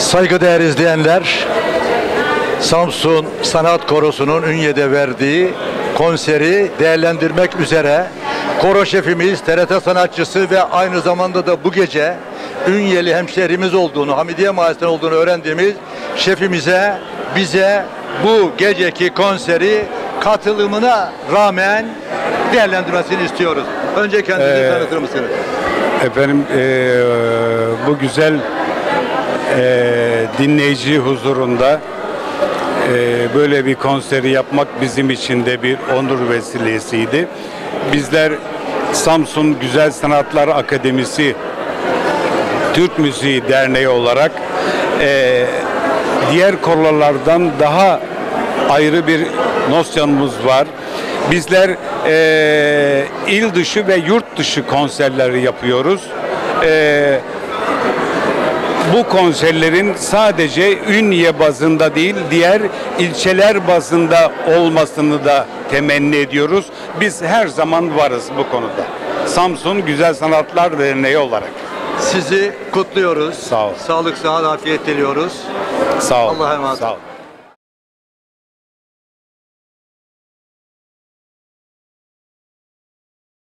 Saygıdeğer izleyenler, Samsun Sanat Korosu'nun Ünye'de verdiği konseri değerlendirmek üzere koro şefimiz, TRT sanatçısı ve aynı zamanda da bu gece Ünyeli hemşehrimiz olduğunu, Hamidiye Mahallesi'nden olduğunu öğrendiğimiz şefimize, bize bu geceki konseri katılımına rağmen değerlendirmesini istiyoruz. Önce kendinizi Ee, tanıtır mısınız? Efendim eee, bu güzel eee, dinleyici huzurunda eee, böyle bir konseri yapmak bizim için de bir onur vesilesiydi. Bizler Samsun Güzel Sanatlar Akademisi Türk Müziği Derneği olarak eee, diğer korolardan daha ayrı bir nosyonumuz var. Bizler eee, il dışı ve yurt dışı konserleri yapıyoruz. Eee, bu konserlerin sadece Ünye bazında değil diğer ilçeler bazında olmasını da temenni ediyoruz. Biz her zaman varız bu konuda. Samsun Güzel Sanatlar Derneği olarak. Sizi kutluyoruz. Sağ ol. Sağlık, sıhhat, afiyet diliyoruz. Sağ ol. Allah'a emanet Sağ ol.